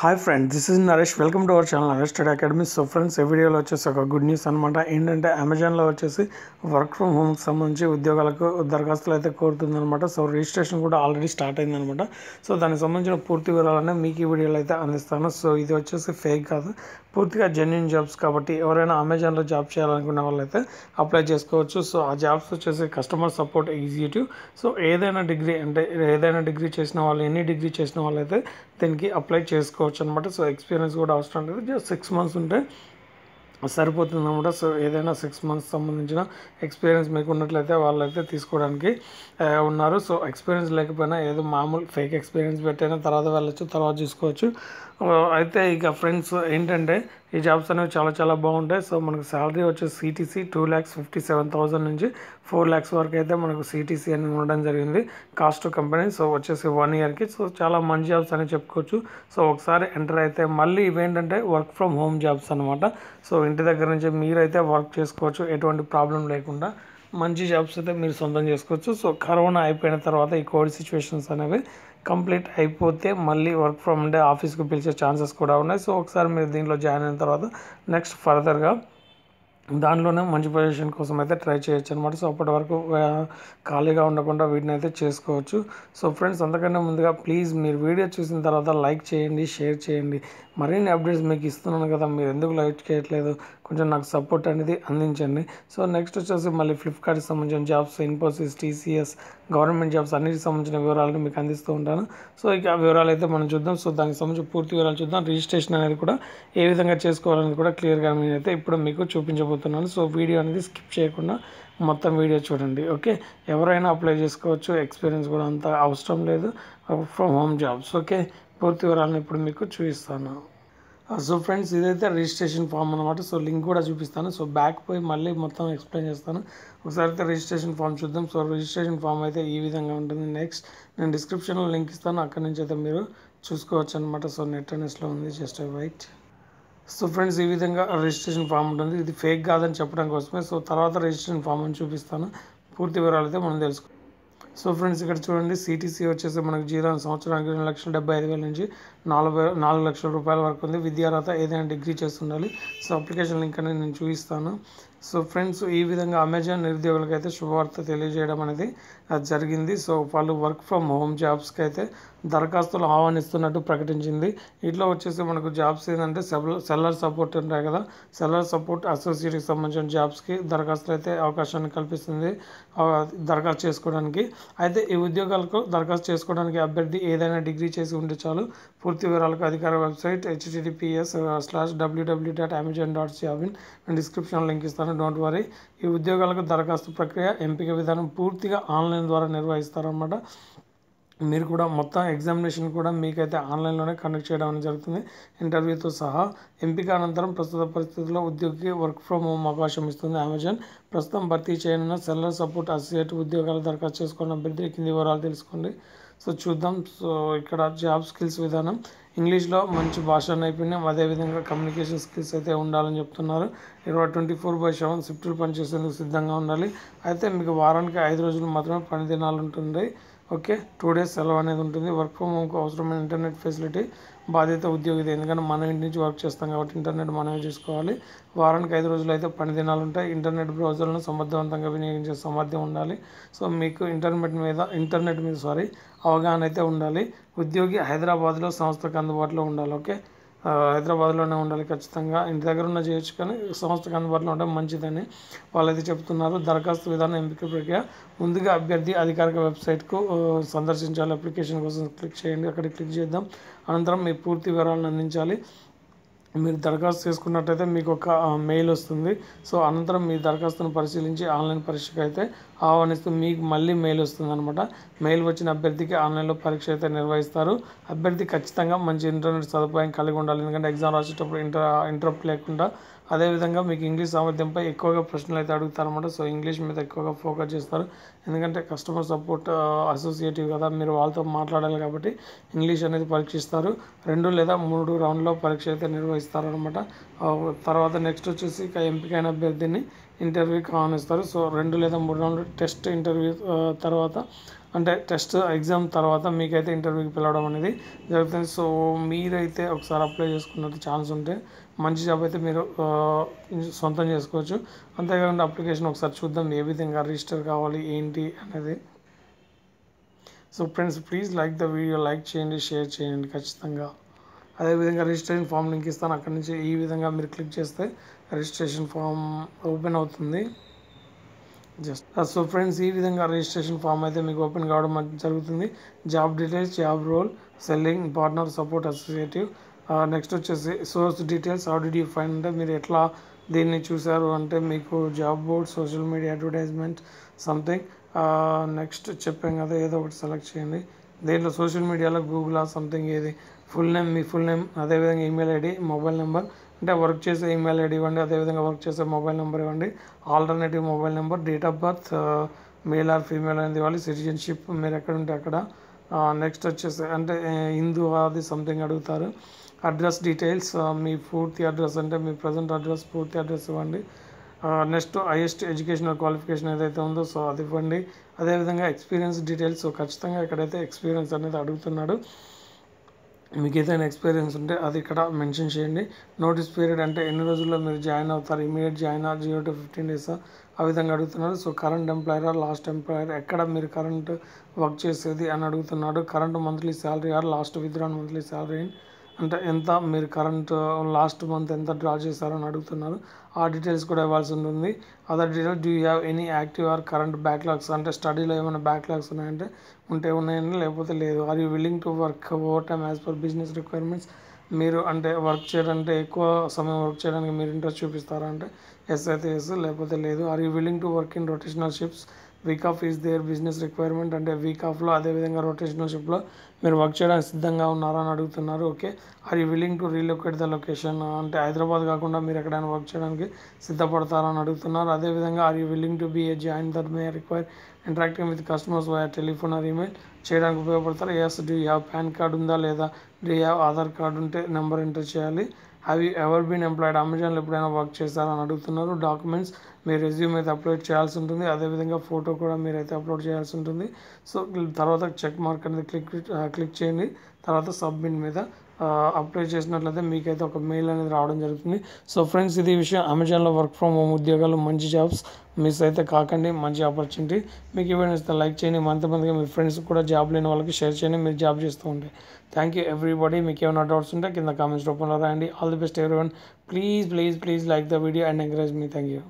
Hi friend this is Naresh welcome to our channel Naresh academy so friends ఈ వీడియోలో వచ్చేసి ఒక good news అనమాట ఏంటంటే అమెజాన్లో వచ్చేసి వర్క్ ఫ్రమ్ హోమ్కి సంబంధించి ఉద్యోగాలకు దరఖాస్తులు అయితే కోరుతుందనమాట సో రిజిస్ట్రేషన్ కూడా ఆల్రెడీ స్టార్ట్ అయిందనమాట సో దానికి సంబంధించిన పూర్తి వివరాలనే మీకు ఈ వీడియోలో అయితే అందిస్తాను. సో ఇది వచ్చేసి ఫేక్ కాదు. పూర్తిగా జెన్యున్ జాబ్స్ కాబట్టి ఎవరైనా అమెజాన్లో జాబ్ చేయాలనుకునే వాళ్ళైతే అప్లై చేసుకోవచ్చు. సో ఆ జాబ్స్ వచ్చేసి కస్టమర్ సపోర్ట్ ఎగ్జిక్యూటివ్ సో ఏదైనా డిగ్రీ అంటే ఏదైనా డిగ్రీ చేసిన వాళ్ళు ఎన్ని డిగ్రీ చేసిన వాళ్ళైతే దీనికి అప్లై చేసుకోవచ్చు అనమాట సో ఎక్స్పీరియన్స్ కూడా అవసరం లేదు. జస్ట్ సిక్స్ మంత్స్ ఉంటే సరిపోతుంది అనమాట సో ఏదైనా సిక్స్ మంత్స్ సంబంధించిన ఎక్స్పీరియన్స్ మీకు ఉన్నట్లయితే వాళ్ళైతే తీసుకోవడానికి ఉన్నారు. సో ఎక్స్పీరియన్స్ లేకపోయినా ఏదో మామూలు ఫేక్ ఎక్స్పీరియన్స్ పెట్టైనా తర్వాత వెళ్ళొచ్చు తర్వాత చూసుకోవచ్చు. Uh, అయితే ఇక ఫ్రెండ్స్ ఏంటంటే ఈ జాబ్స్ అనేవి చాలా చాలా బాగుంటాయి. సో మనకు శాలరీ వచ్చేసి CTC two lakhs fifty seven thousand నుంచి ఫోర్ ల్యాక్స్ వరకు అయితే మనకు సిటీసీ అని ఉండడం జరిగింది. కాస్ట్ కంపెనీ సో వచ్చేసి వన్ ఇయర్కి సో చాలా మంచి జాబ్స్ అని చెప్పుకోవచ్చు. సో ఒకసారి ఎంటర్ అయితే మళ్ళీ ఇవేంటంటే వర్క్ ఫ్రమ్ హోమ్ జాబ్స్ అనమాట సో ఇంటి దగ్గర నుంచి మీరైతే వర్క్ చేసుకోవచ్చు. ఎటువంటి ప్రాబ్లం లేకుండా మంచి జాబ్స్ అయితే మీరు సొంతం చేసుకోవచ్చు. సో కరోనా అయిపోయిన తర్వాత ఈ కోవిడ్ సిచ్యువేషన్స్ అనేవి కంప్లీట్ అయిపోతే మళ్ళీ వర్క్ ఫ్రమ్ డే ఆఫీస్కి పిలిచే ఛాన్సెస్ కూడా ఉన్నాయి. సో ఒకసారి మీరు దీంట్లో జాయిన్ అయిన తర్వాత నెక్స్ట్ ఫర్దర్గా దానిలోనే మంచి పొజిషన్ కోసం అయితే ట్రై చేయొచ్చు అనమాట సో అప్పటి వరకు ఖాళీగా ఉండకుండా వీటిని అయితే చేసుకోవచ్చు. సో ఫ్రెండ్స్ అంతకంటే ముందుగా ప్లీజ్ మీరు వీడియో చూసిన తర్వాత లైక్ చేయండి షేర్ చేయండి. మరిన్ని అప్డేట్స్ మీకు ఇస్తున్నాను కదా మీరు ఎందుకు లైక్ చేయట్లేదు? కొంచెం నాకు సపోర్ట్ అనేది అందించండి. సో నెక్స్ట్ వచ్చేసి మళ్ళీ ఫ్లిప్కార్ట్కి సంబంధించిన jobs Infosys TCS government jobs అన్నిటికి సంబంధించిన వివరాలను మీకు అందిస్తూ ఉంటాను. సో ఇక ఆ వివరాలు అయితే మనం చూద్దాం. సో దానికి సంబంధించిన పూర్తి వివరాలు చూద్దాం. రిజిస్ట్రేషన్ అనేది కూడా ఏ విధంగా చేసుకోవాలనేది కూడా క్లియర్గా నేనైతే ఇప్పుడు మీకు చూపించబోతున్నాను. సో వీడియో అనేది స్కిప్ చేయకుండా మొత్తం వీడియో చూడండి ఓకే ఎవరైనా అప్లై చేసుకోవచ్చు. ఎక్స్పీరియన్స్ కూడా అంత అవసరం లేదు. ఫ్రమ్ హోమ్ జాబ్స్ ఓకే పూర్తి వివరాలను ఇప్పుడు మీకు చూపిస్తాను. సో ఫ్రెండ్స్ ఇదైతే రిజిస్ట్రేషన్ ఫామ్ అనమాట సో లింక్ కూడా చూపిస్తాను. సో బ్యాక్ పోయి మళ్ళీ మొత్తం ఎక్స్ప్లెయిన్ చేస్తాను. ఒకసారి అయితే రిజిస్ట్రేషన్ ఫామ్ చూద్దాం. సో రిజిస్ట్రేషన్ ఫామ్ అయితే ఈ విధంగా ఉంటుంది. నెక్స్ట్ నేను డిస్క్రిప్షన్లో లింక్ ఇస్తాను. అక్కడి నుంచి అయితే మీరు చూసుకోవచ్చు అనమాట సో నెట్ అనేస్లో ఉంది. జస్ట్ వైట్ సో ఫ్రెండ్స్ ఈ విధంగా రిజిస్ట్రేషన్ ఫామ్ ఉంటుంది. ఇది ఫేక్ కాదని చెప్పడం కోసమే. సో తర్వాత రిజిస్ట్రేషన్ ఫామ్ అని చూపిస్తాను. పూర్తి వివరాలు అయితే మనం తెలుసుకో సో ఫ్రెండ్స్ ఇక్కడ చూడండి సిటీసీ వచ్చేసి మనకు జీరో సంవత్సరానికి రెండు లక్షల డెబ్బై ఐదు వేల నుంచి నాలుగు నాలుగు లక్షల రూపాయల వరకు ఉంది. విద్యార్హత ఏదైనా డిగ్రీ చేస్తుండాలి. సో అప్లికేషన్ లింక్ అనేది నేను చూపిస్తాను. సో ఫ్రెండ్స్ ఈ విధంగా అమెజాన్ నిరుద్యోగులకైతే అయితే శుభవార్త తెలియజేయడం అనేది జరిగింది. సో వాళ్ళు వర్క్ ఫ్రమ్ హోమ్ జాబ్స్కి అయితే దరఖాస్తులు ఆహ్వానిస్తున్నట్టు ప్రకటించింది. ఇట్లా వచ్చేసి మనకు జాబ్స్ ఏంటంటే సెల్లర్ సపోర్ట్ ఉంటాయి కదా. సెల్లర్ సపోర్ట్ అసోసియేట్కి సంబంధించిన జాబ్స్కి దరఖాస్తులు అయితే అవకాశాన్ని కల్పిస్తుంది దరఖాస్తు చేసుకోవడానికి. అయితే ఈ ఉద్యోగాలకు దరఖాస్తు చేసుకోవడానికి అభ్యర్థి ఏదైనా డిగ్రీ చేసి ఉంటే చాలు. పూర్తి వివరాలకు అధికార website HTTPS slash W W dot Amazon dot సిఆవిన్ నేను డిస్క్రిప్షన్ లింక్ ఇస్తాను. Don't worry. ఈ ఉద్యోగాలకు దరఖాస్తు ప్రక్రియ ఎంపిక విధానం పూర్తిగా ఆన్లైన్ ద్వారా నిర్వహిస్తారన్నమాట. మీరు కూడా మొత్తం ఎగ్జామినేషన్ కూడా మీకైతే ఆన్లైన్లోనే కండక్ట్ చేయడం అనేది జరుగుతుంది. ఇంటర్వ్యూతో సహా ఎంపిక అనంతరం ప్రస్తుత పరిస్థితుల్లో ఉద్యోగికి వర్క్ ఫ్రమ్ హోమ్ అవకాశం ఇస్తుంది. అమెజాన్ ప్రస్తుతం భర్తీ చేయనున్న సెల్లర్ సపోర్ట్ అసోసియేట్ ఉద్యోగాలు దరఖాస్తు చేసుకున్న అభ్యర్థి కింది వివరాలు తెలుసుకోండి. సో చూద్దాం. సో ఇక్కడ జాబ్ స్కిల్స్ విధానం ఇంగ్లీష్లో మంచి భాషా నైపుణ్యం అదేవిధంగా కమ్యూనికేషన్ స్కిల్స్ అయితే ఉండాలని చెప్తున్నారు. ఇరవై ట్వంటీ ఫోర్ బై సెవెన్ షిఫ్ట్లు పనిచేసేందుకు సిద్ధంగా ఉండాలి. అయితే మీకు వారానికి ఐదు రోజులు మాత్రమే పని దినాలు ఉంటుంది ఓకే టూ డేస్ సెలవు అనేది ఉంటుంది. వర్క్ ఫ్రమ్ హోమ్కి అవసరమైన ఇంటర్నెట్ ఫెసిలిటీ బాధ్యత ఉద్యోగిది. ఎందుకంటే మనం ఇంటి నుంచి వర్క్ చేస్తాం కాబట్టి ఇంటర్నెట్ మనమే చూసుకోవాలి. వారానికి ఐదు రోజులు అయితే పని దినాలు ఉంటాయి. ఇంటర్నెట్ బ్రౌజర్లను సమర్థవంతంగా వినియోగించే సామర్థ్యం ఉండాలి. సో మీకు ఇంటర్నెట్ మీద ఇంటర్నెట్ మీద సారీ అవగాహన అయితే ఉండాలి. ఉద్యోగి హైదరాబాద్లో సంస్థకు అందుబాటులో ఉండాలి. ఓకే? హైదరాబాద్లోనే ఉండాలి ఖచ్చితంగా. ఇంటి దగ్గర ఉన్న చేయొచ్చు కానీ సంస్థకు అందుబాటులో ఉండడం మంచిదని వాళ్ళైతే చెప్తున్నారు. దరఖాస్తు విధానం ఎంపిక ప్రక్రియ ముందుగా అభ్యర్థి అధికారిక వెబ్సైట్కు సందర్శించాలి. అప్లికేషన్ కోసం క్లిక్ చేయండి. అక్కడ క్లిక్ చేద్దాం. అనంతరం మీ పూర్తి వివరాలను అందించాలి. మీరు దరఖాస్తు చేసుకున్నట్టయితే మీకు ఒక మెయిల్ వస్తుంది. సో అనంతరం మీ దరఖాస్తును పరిశీలించి ఆన్లైన్ పరీక్షకు అయితే ఆహ్వానిస్తూ మీకు మళ్ళీ మెయిల్ వస్తుంది అనమాట మెయిల్ వచ్చిన అభ్యర్థికి ఆన్లైన్లో పరీక్ష అయితే నిర్వహిస్తారు. అభ్యర్థి ఖచ్చితంగా మంచి ఇంటర్నెట్ సదుపాయం కలిగి ఉండాలి. ఎందుకంటే ఎగ్జామ్ రాసేటప్పుడు ఇంటర్ ఇంటరప్ట్ లేకుండా అదేవిధంగా మీకు ఇంగ్లీష్ సామర్థ్యంపై ఎక్కువగా ప్రశ్నలు అయితే అడుగుతారనమాట సో ఇంగ్లీష్ మీద ఎక్కువగా ఫోకస్ చేస్తారు. ఎందుకంటే కస్టమర్ సపోర్ట్ అసోసియేటివ్ కదా మీరు వాళ్ళతో మాట్లాడాలి కాబట్టి ఇంగ్లీష్ అనేది పరీక్షిస్తారు. రెండు లేదా మూడు రౌండ్లో పరీక్ష అయితే నిర్వహిస్తారు అనమాట తర్వాత నెక్స్ట్ వచ్చేసి ఎంపికైన అభ్యర్థిని ఇంటర్వ్యూకి ఇస్తారు సో రెండు లేదా మూడు రౌండ్లు టెస్ట్ ఇంటర్వ్యూ తర్వాత అంటే టెస్ట్ ఎగ్జామ్ తర్వాత మీకైతే ఇంటర్వ్యూకి పిలవడం అనేది జరుగుతుంది. సో మీరైతే ఒకసారి అప్లై చేసుకున్నట్టు ఛాన్స్ ఉంటే మంచి జాబ్ అయితే మీరు సొంతం చేసుకోవచ్చు. అంతేకాకుండా అప్లికేషన్ ఒకసారి చూద్దాం ఏ విధంగా రిజిస్టర్ కావాలి ఏంటి అనేది. So friends please like the video like చేయండి షేర్ చేయండి ఖచ్చితంగా. అదేవిధంగా రిజిస్ట్రేషన్ ఫామ్ లింక్ ఇస్తాను. అక్కడి నుంచి ఈ విధంగా మీరు క్లిక్ చేస్తే రిజిస్ట్రేషన్ ఫామ్ ఓపెన్ అవుతుంది. జస్ట్ సో ఫ్రెండ్స్ ఈ విధంగా రిజిస్ట్రేషన్ ఫామ్ అయితే మీకు ఓపెన్ కావడం జరుగుతుంది. Job details job role selling partner support associative. Next వచ్చేసి సోర్స్ డీటెయిల్స్. హౌ ఫైన్ అంటే మీరు ఎట్లా దీన్ని చూసారు అంటే మీకు job board social media advertisement something. Next చెప్పాం కదా ఏదో ఒకటి సెలెక్ట్ చేయండి. దీంట్లో? సోషల్ మీడియాలో గూగుల్ సంథింగ్ ఏది? ఫుల్ నేమ్ మీ ఫుల్ నేమ్ అదేవిధంగా ఈమెయిల్ ఐడి మొబైల్ నెంబర్ అంటే వర్క్ చేసే ఈమెయిల్ ఐడి ఇవ్వండి అదేవిధంగా వర్క్ చేసే మొబైల్ నెంబర్ ఇవ్వండి. Alternative mobile number date of birth male or female అనేది ఇవ్వాలి. సిటిజన్షిప్ మీరు ఎక్కడ ఉంటే అక్కడ. Uh, నెక్స్ట్ వచ్చేసి అంటే హిందూ అది సంథింగ్ అడుగుతారు. అడ్రస్ డీటెయిల్స్ uh, మీ పూర్తి అడ్రస్ అంటే మీ ప్రజెంట్ అడ్రస్ పూర్తి అడ్రస్ ఇవ్వండి. నెక్స్ట్ హైయెస్ట్ ఎడ్యుకేషనల్ క్వాలిఫికేషన్ ఏదైతే ఉందో సో అది ఇవ్వండి. అదేవిధంగా ఎక్స్పీరియన్స్ డీటెయిల్స్ ఖచ్చితంగా ఇక్కడైతే ఎక్స్పీరియన్స్ అనేది అడుగుతున్నాడు. మీకు ఏదైనా ఎక్స్పీరియన్స్ ఉంటే అది ఇక్కడ మెన్షన్ చేయండి. నోటీస్ పీరియడ్ అంటే ఎన్ని రోజుల్లో మీరు జాయిన్ అవుతారు? Immediate join zero to fifteen days ఆ? విధంగా అడుగుతున్నారు. So current employer last employer ఎక్కడ మీరు కరెంట్ వర్క్ చేసేది అని అడుగుతున్నాడు. Current monthly salary or last withdrawn monthly salary అంటే ఎంత మీరు కరెంట్ లాస్ట్ మంత్ ఎంత డ్రా చేశారని అడుగుతున్నారు. ఆ డీటెయిల్స్ కూడా ఇవ్వాల్సి ఉంటుంది. Other details do you have any active or current backlogs అంటే స్టడీలో ఏమైనా బ్యాక్లాగ్స్ ఉన్నాయంటే ఉంటే ఉన్నాయండి లేకపోతే లేదు. Are you willing to work overtime as per business requirements మీరు అంటే వర్క్ చేయాలంటే ఎక్కువ సమయం వర్క్ చేయడానికి మీరు ఇంట్రెస్ట్ చూపిస్తారా? అంటే ఎస్ అయితే ఎస్ లేకపోతే లేదు. Are you willing to work in rotational shifts week off is there business requirement అంటే వీక్ ఆఫ్లో అదేవిధంగా రొటేషనల్ షిప్లో మీరు వర్క్ చేయడానికి సిద్ధంగా ఉన్నారా అని అడుగుతున్నారు. Okay are you willing to relocate the location అంటే హైదరాబాద్ కాకుండా మీరు ఎక్కడైనా వర్క్ చేయడానికి సిద్ధపడతారని అడుగుతున్నారు. అదేవిధంగా are you willing to be a join that may require interacting with customers via telephone or email చేయడానికి ఉపయోగపడతారు? Yes do you have PAN card ఉందా? లేదా? Do you have Aadhaar card ఉంటే నెంబర్ ఎంటర్ చేయాలి. Have you ever been employed అమెజాన్లో ఎప్పుడైనా work చేస్తారా అని అడుగుతున్నారు. డాక్యుమెంట్స్ మీ రెజ్యూమ్ అయితే అప్లోడ్ చేయాల్సి ఉంటుంది. అదేవిధంగా ఫోటో కూడా మీరైతే అప్లోడ్ చేయాల్సి ఉంటుంది. సో తర్వాత చెక్ మార్క్ అనేది క్లిక్ క్లిక్ చేయండి. తర్వాత సబ్మిట్ మీద అప్లై చేసినట్లయితే మీకైతే ఒక మెయిల్ అనేది రావడం జరుగుతుంది. సో ఫ్రెండ్స్ ఇది విషయం. అమెజాన్లో వర్క్ ఫ్రమ్ హోమ్ ఉద్యోగాలు మంచి జాబ్స్ మిస్ అయితే కాకండి. మంచి ఆపర్చునిటీ మీకు ఈవెంట్ ఇస్తే లైక్ చేయండి. మంతమందిగా మీ ఫ్రెండ్స్ కూడా జాబ్ లేని వాళ్ళకి షేర్ చేయండి. మీరు జాబ్ చేస్తూ ఉంటే. థ్యాంక్ యూ ఎవ్రీబడి మీకు ఏమైనా డౌట్స్ ఉంటే కింద కామెంట్స్ రూపంలో రాయండి. All the best everyone please please please like the video and encourage me thank you